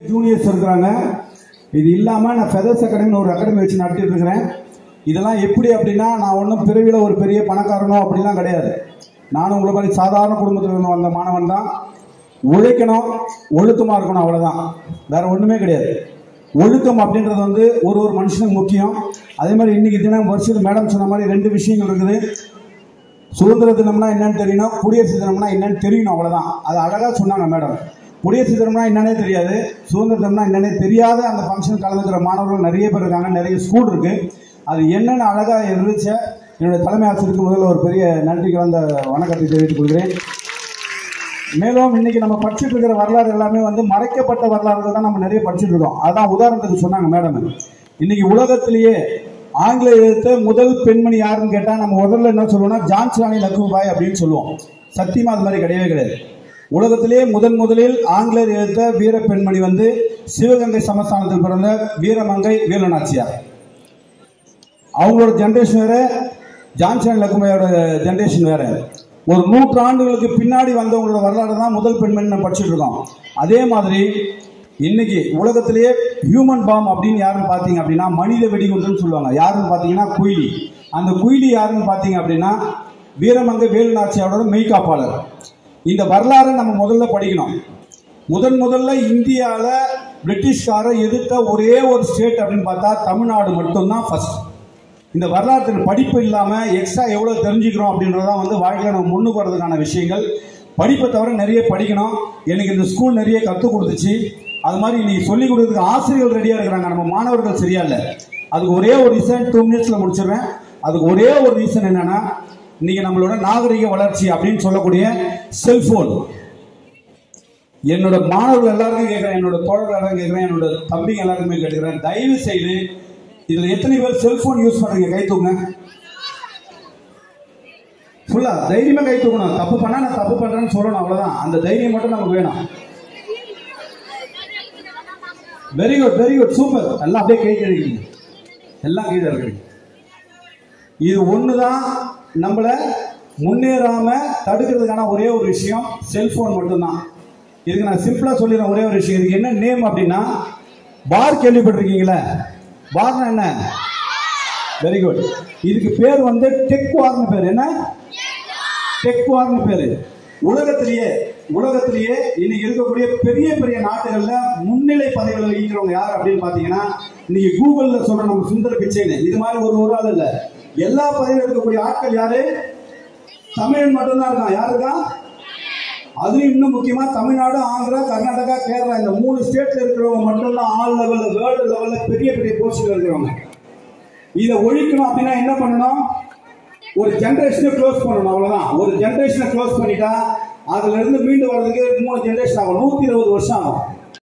Juniors இருக்கிறாங்க இது இல்லாம நான் ஃபெதர்ஸ் அகாடமின்னு ஒரு அகாடமி வச்சு நடத்திட்டு இருக்கிறேன். இதெல்லாம் எப்படி அப்படின்னா நான் ஒன்றும் பிறவியில் ஒரு பெரிய பணக்காரனோ அப்படிலாம் கிடையாது. நானும் உங்களை மாதிரி சாதாரண குடும்பத்தில் இருந்து வந்த மாணவன் தான். உழைக்கணும் ஒழுக்கமாக இருக்கணும் அவ்வளோதான் வேற ஒன்றுமே கிடையாது. ஒழுக்கம் அப்படின்றது வந்து ஒரு ஒரு மனுஷனுக்கு முக்கியம். அதே மாதிரி இன்னைக்கு தினம் வருஷத்துக்கு மேடம் சொன்ன மாதிரி ரெண்டு விஷயங்கள் இருக்குது. சுதந்திர தினம்னா என்னன்னு தெரியணும் குடியரசு தினம்னா என்னன்னு தெரியணும் அவ்வளோதான் அது அழகாக சொன்னாங்க மேடம். குடியரசு தினம்னா என்னன்னே தெரியாது. சுதந்திர தினம்னா என்னன்னே தெரியாத அந்த ஃபங்க்ஷன் கலந்துக்கிற மாணவர்கள் நிறைய பேர் இருக்காங்க நிறைய ஸ்கூல் இருக்குது அது என்னென்ன அழகாக இருந்துச்ச. என்னுடைய தலைமை ஆசிரியருக்கு முதல்ல ஒரு பெரிய நன்றி கலந்த வணக்கத்தை தெரிவித்துக் கொள்கிறேன். மேலும் இன்னைக்கு நம்ம படிச்சுட்டு இருக்கிற வரலாறு எல்லாமே வந்து மறைக்கப்பட்ட வரலாறுகள் தான் நம்ம நிறைய படிச்சுட்டு இருக்கோம். அதான் உதாரணத்துக்கு சொன்னாங்க மேடம். இன்னைக்கு உலகத்திலேயே ஆங்கிலேய எழுத்த முதல் பெண்மணி யாருன்னு கேட்டால் நம்ம முதல்ல என்ன சொல்லுவோம்னா ஜான்சி ராணி லக்ஷ்மிபாய் அப்படின்னு சொல்லுவோம். சத்தியமா அது மாதிரி கிடையவே கிடையாது. உலகத்திலேயே முதன் முதலில் ஆங்கிலேயர் எழுத்த வீர பெண்மணி வந்து சிவகங்கை சமஸ்தானத்தில் பிறந்த வீரமங்கை வேலுநாச்சியார். அவங்களோட ஜென்ரேஷன் வேற ஜான்சன் லக்குமையோட ஜென்ரேஷன் வேற. ஒரு நூற்று ஆண்டுகளுக்கு பின்னாடி வந்தவங்களோட வரலாறு தான் முதல் பெண்மணி நம்ம படிச்சுட்டு இருக்கோம். அதே மாதிரி இன்னைக்கு உலகத்திலேயே ஹியூமன் பாம் அப்படின்னு யாருன்னு பார்த்தீங்க அப்படின்னா மனித வெடிகுண்டுன்னு சொல்லுவாங்க. யாருன்னு பார்த்தீங்கன்னா குயிலி. அந்த குயிலி யாருன்னு பார்த்தீங்க அப்படின்னா வீரமங்க வேலுநாச்சியாரோட மெய்காப்பாளர். இந்த வரலாறை நம்ம முதல்ல படிக்கணும். முதன் முதல்ல இந்தியாவில் பிரிட்டிஷ்காரை எதிர்த்த ஒரே ஒரு ஸ்டேட் அப்படின்னு பார்த்தா தமிழ்நாடு மட்டும்தான் ஃபஸ்ட் இந்த வரலாற்றின் படிப்பு இல்லாமல் எக்ஸ்ட்ரா எவ்வளோ தெரிஞ்சுக்கிறோம் அப்படின்றதான் வந்து வாழ்க்கையில் நம்ம முன்னுக்கு வரதுக்கான விஷயங்கள். படிப்பை தவிர நிறைய படிக்கணும். எனக்கு இந்த ஸ்கூல் நிறைய கற்றுக் கொடுத்துச்சு. அது மாதிரி இன்னைக்கு சொல்லிக் கொடுக்குறதுக்கு ஆசிரியர்கள் ரெடியாக இருக்கிறாங்க. நம்ம மாணவர்கள் சரியா இல்லை. அதுக்கு ஒரே ஒரு ரீசன் டூ மினிட்ஸில் முடிச்சிடுறேன். அதுக்கு ஒரே ஒரு ரீசன் என்னென்னா இன்னைக்கு நம்மளோட நாகரிக வளர்ச்சி அப்படின்னு சொல்லக்கூடிய செல்ஃபோன் என்னோட மாணவர்கள் எல்லாருக்கும் கேட்குறேன். என்னோட தோழர்கள் எல்லாரும் கேட்குறேன். என்னோட தம்பிங்க எல்லாருக்குமே கேட்குறேன் தயவு செய்து இதுல எத்தனை பேர் செல்போன் யூஸ் பண்றீங்க? கை தூக்குங்க. ஃபுல்லா தைரியமா கை தூக்கணும். தப்பு பண்ணா நான் தப்பு பண்றேன்னு சொல்லணும் அவ்வளவுதான். அந்த தைரியம் மட்டும் நமக்கு வேணும். Very good very good super எல்லாம் அப்படியே கை கழுவிங்க எல்லாம் கீழே இருக்கிறீங்க இது ஒண்ணுதான் நம்மள முன்னேறாம தடுக்கிறதுக்கான ஒரே ஒரு விஷயம் செல்போன் மட்டும்தான். இதுக்கு நான் சிம்பிளா சொல்லிடுறேன் ஒரே ஒரு விஷயம். இதுக்கு என்ன நேம் அப்படின்னா பார் கேள்விப்பட்டிருக்கீங்களா? பார்னா என்ன வெரி குட் இதுக்கு பேர் வந்து டெக் வார்னு பேர். என்ன? டெக் வார்னு பேர். உலகத்திலேயே உலகத்திலேயே இன்னைக்கு இருக்கக்கூடிய பெரிய பெரிய நாடுகள்ல முன்னிலை பதவிகள் வகிக்கிறவங்க யார் அப்படின்னு பாத்தீங்கன்னா இன்னைக்கு கூகுள்ல சொல்ற நம்ம சுந்தர பிச்சைன்னு. இது மாதிரி ஒரு ஒரு ஆள் இல்ல. எல்லா பதவியில் இருக்கக்கூடிய ஆட்கள் யாரு? தமிழன் மட்டும்தான் இருக்கான். யாரு அதுவும் இன்னும் முக்கியமா தமிழ்நாடு ஆந்திரா கர்நாடகா கேரளா இந்த மூணு ஸ்டேட்ல இருக்கிறவங்க மட்டும்தான் ஆல் லெவல்ல வேர்ல்டு லெவல்ல பெரிய பெரிய போஸ்ட்ல இருக்கிறவங்க இதை ஒழிக்கணும் அப்படின்னா என்ன பண்ணணும்? ஒரு ஜென்ரேஷனை க்ளோஸ் பண்ணணும் அவ்வளவுதான். ஒரு ஜென்ரேஷனை க்ளோஸ் பண்ணிட்டா அதுல இருந்து மீண்டு வர்றதுக்கு மூணு ஜென்ரேஷன் ஆகும். நூத்தி இருபது வருஷம் ஆகும்.